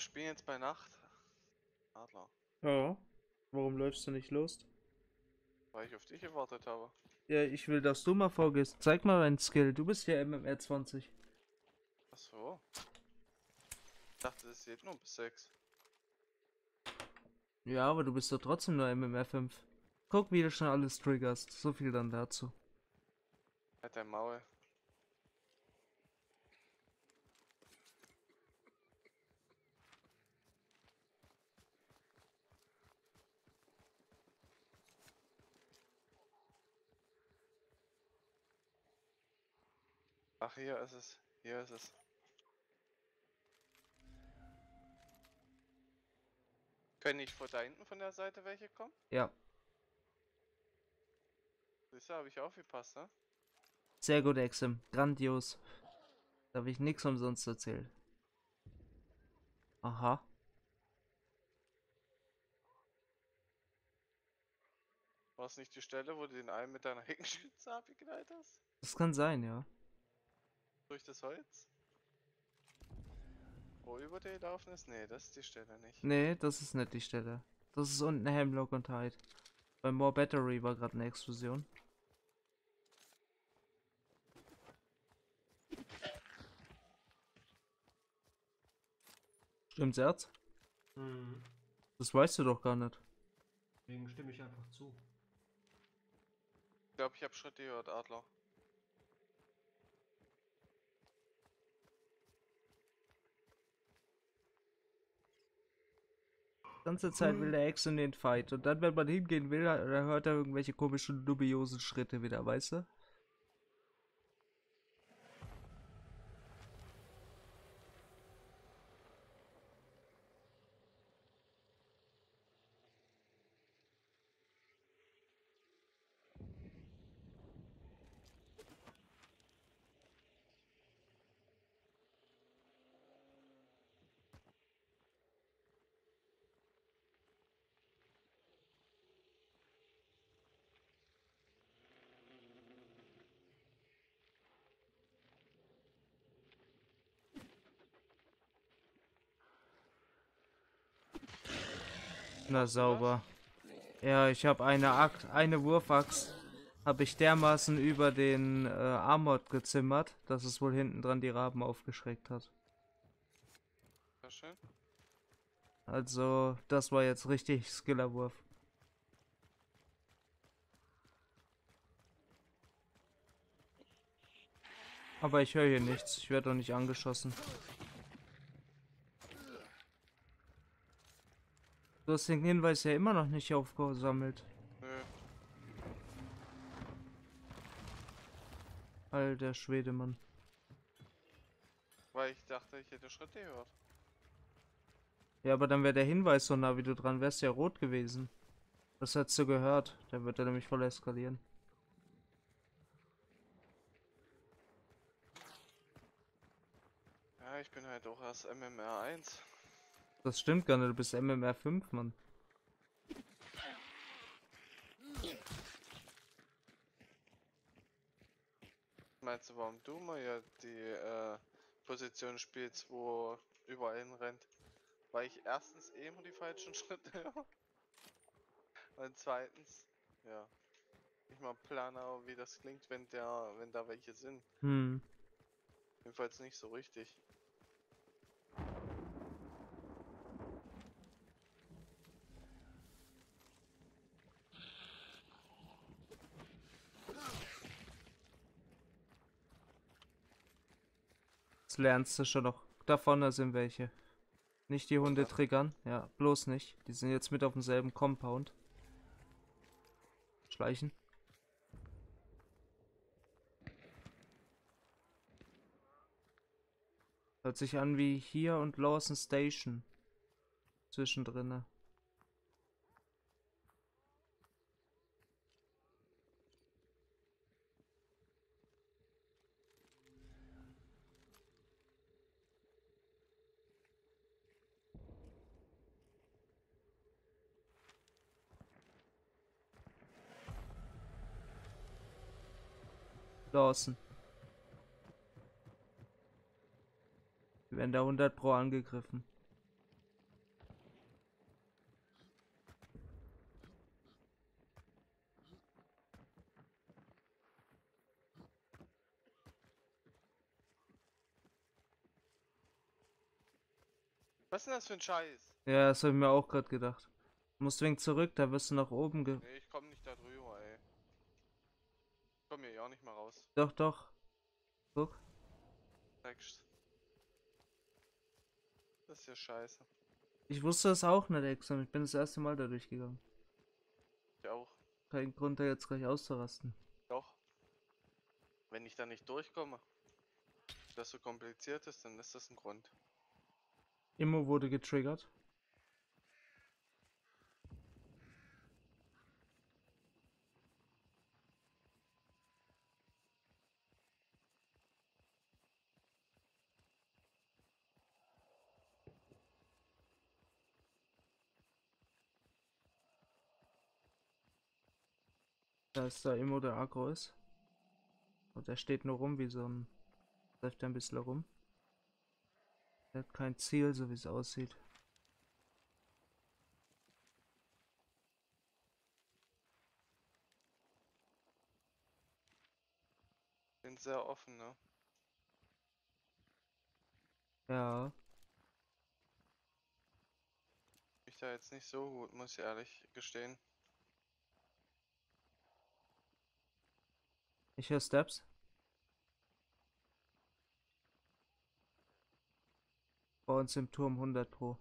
spielen jetzt bei Nacht. Adler. Ja. Warum läufst du nicht los? Weil ich auf dich gewartet habe. Ja, ich will, dass du mal vorgehst. Zeig mal deinen Skill. Du bist ja MMR 20. Ach so. Ich dachte, es geht nur bis 6. Ja, aber du bist doch trotzdem nur MMR 5. Guck, wie du schon alles triggerst. So viel dann dazu. Halt dein Maul. Ach, hier ist es. Hier ist es. Können nicht vor da hinten von der Seite welche kommen? Ja. Siehst du, habe ich aufgepasst, ne? Sehr gut, Exim. Grandios. Da habe ich nichts umsonst erzählt. Aha. War es nicht die Stelle, wo du den einen mit deiner Heckenschütze abgeknallt hast? Das kann sein, ja. Durch das Holz? Wo über dir gelaufen ist? Nee, das ist die Stelle nicht. Nee, das ist nicht die Stelle. Das ist unten Hemlock und Hyde. Bei More Battery war gerade eine Explosion. Stimmt's, Erz? Mhm. Das weißt du doch gar nicht. Deswegen stimme ich einfach zu. Ich glaube, ich habe Schritte gehört, Adler. Ganze Zeit will der Ex in den Fight. Und dann, wenn man hingehen will, da hört er irgendwelche komischen, dubiosen Schritte wieder, weißt du? Na sauber. Ja, ich habe eine Akt, eine Wurfaxt habe ich dermaßen über den äh, Armort gezimmert, dass es wohl hinten dran die Raben aufgeschreckt hat. Sehr schön. Also, das war jetzt richtig Skillerwurf. Aber ich höre hier nichts. Ich werde doch nicht angeschossen. Du hast den Hinweis ja immer noch nicht aufgesammelt. Nö. Alter Schwede, Mann. Weil ich dachte, ich hätte Schritte gehört. Ja, aber dann wäre der Hinweis so nah, wie du dran wärst, ja rot gewesen. Das hättest du gehört. Der wird er nämlich voll eskalieren. Ja, ich bin halt auch erst MMR 1. Das stimmt gar nicht, du bist MMR 5, Mann. Meinst du, warum du mal ja die äh, Position spielst, wo überall hin rennt? Weil ich erstens eh immer die falschen Schritte höre. Und zweitens, ja. Ich mal plane, wie das klingt, wenn der, wenn da welche sind. Hm. Jedenfalls nicht so richtig. Lernst du schon noch. Da vorne sind welche. Nicht die Hunde triggern. Ja, bloß nicht. Die sind jetzt mit auf demselben Compound. Schleichen. Hört sich an wie hier und Lawson Station. Zwischendrin. draußen. Wir werden da 100 pro angegriffen. Was ist denn das für ein Scheiß? Ja, das habe ich mir auch gerade gedacht. Muss musst wegen zurück, da wirst du nach oben ge... Nee, ich komme nicht da drüber ey. Ich komm hier ja auch nicht mal raus. Doch, doch. Guck. Text. Das ist ja scheiße. Ich wusste es auch nicht extra. Ich bin das erste Mal da durchgegangen. Ich auch. Kein Grund, da jetzt gleich auszurasten. Doch. Wenn ich da nicht durchkomme, das so kompliziert ist, dann ist das ein Grund. Immo wurde getriggert. Da ist da Immo, der Agro ist. Und der steht nur rum wie so ein... Läuft ein bisschen rum. Er hat kein Ziel, so wie es aussieht. Bin sehr offen, ne? Ja, Ich da jetzt nicht so gut, muss ich ehrlich gestehen. Ich höre Steps. Bei uns im Turm 100 Pro.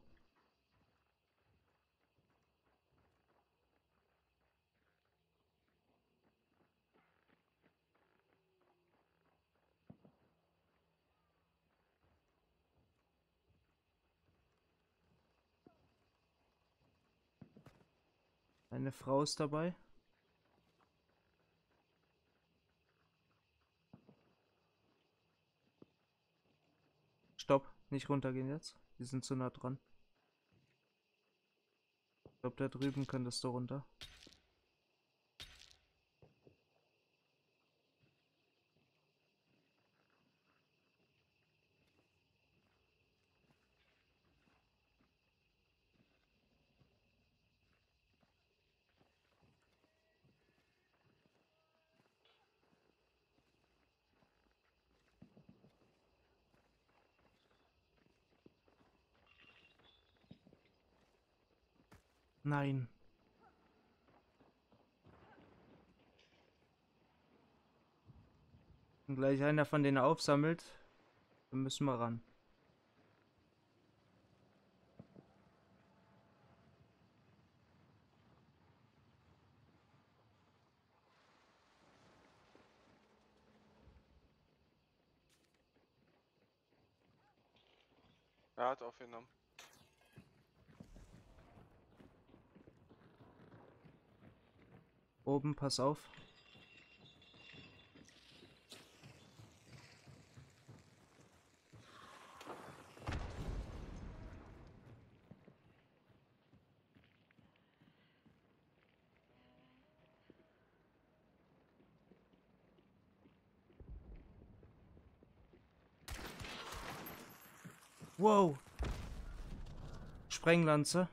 Eine Frau ist dabei. Stopp, nicht runtergehen jetzt. Die sind zu nah dran. Ich glaube, da drüben könntest du runter. Nein. Wenn gleich einer von denen aufsammelt, dann müssen wir ran. Er hat aufgenommen. Oben, pass auf. Wow. Sprenglanze.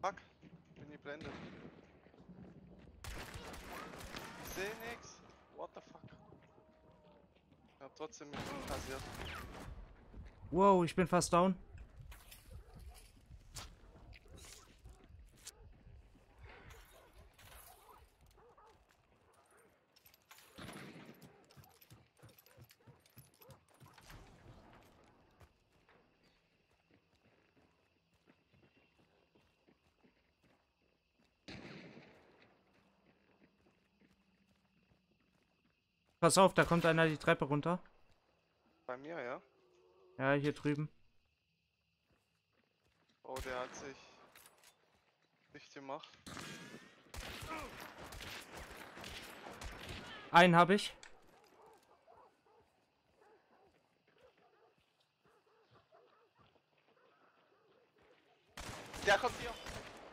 Fuck, bin geblendet. Ich seh nix. What the fuck? Ich hab trotzdem mich passiert. Wow, ich bin fast down. Pass auf, da kommt einer die Treppe runter. Bei mir, ja? Ja, hier drüben. Oh, der hat sich dicht gemacht. Einen habe ich. Der kommt hier.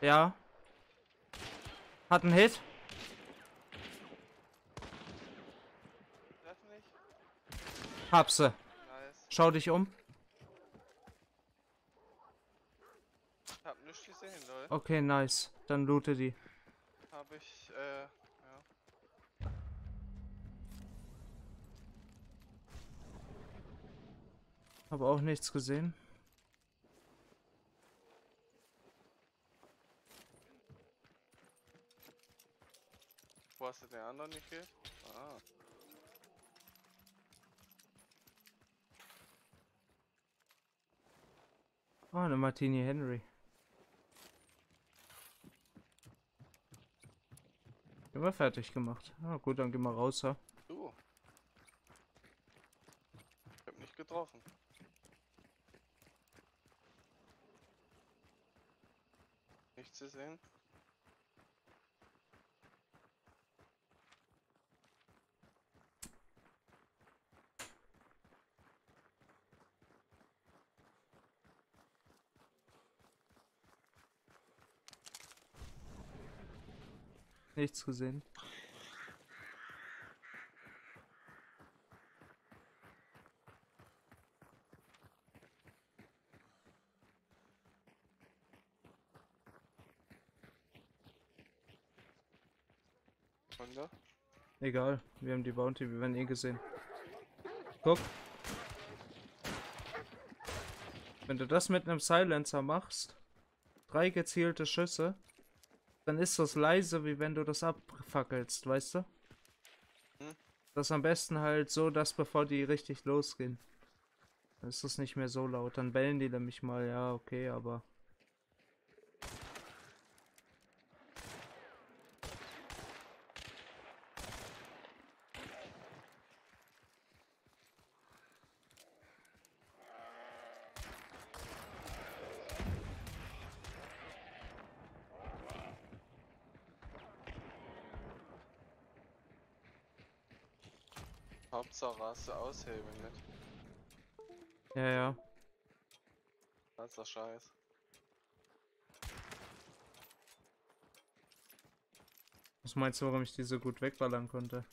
Ja. Hat einen Hit. Treffen nicht. Hab sie. Nice. Schau dich um. Jawohl, Okay, nice. Dann loote die. habe ich, äh, ja. Habe auch nichts gesehen. Wo hast du den anderen nicht? Ah. Oh, eine Martini Henry. Immer fertig gemacht. Ah, gut, dann gehen wir raus, ja. Du. Ich hab nicht getroffen. Nichts zu sehen. Nichts gesehen. Da? Egal, wir haben die Bounty, wir werden eh gesehen. Guck. Wenn du das mit einem Silencer machst, drei gezielte Schüsse, dann ist das leise, wie wenn du das abfackelst, weißt du? Hm. Das am besten halt so, dass bevor die richtig losgehen. Dann ist das nicht mehr so laut. Dann bellen die nämlich mal, ja, okay, aber. Hauptsache hast du aushebeln mit. Ja, ja. Das ist der Scheiß. Was meinst du, warum ich die so gut wegballern konnte?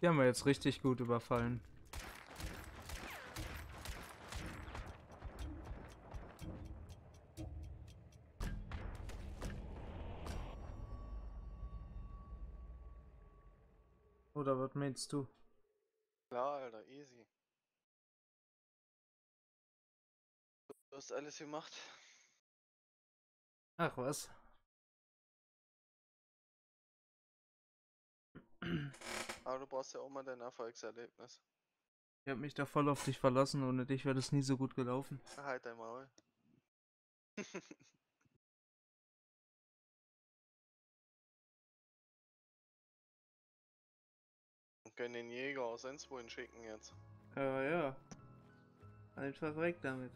Die haben wir jetzt richtig gut überfallen. Meinst du? Klar, Alter, easy. Du hast alles gemacht. Ach was. Aber du brauchst ja auch mal dein Erfolgserlebnis. Ich hab mich da voll auf dich verlassen, ohne dich wäre das nie so gut gelaufen. Halt dein Maul. können den Jäger auch sonst wohin schicken jetzt. Ja, ja. Einfach weg damit.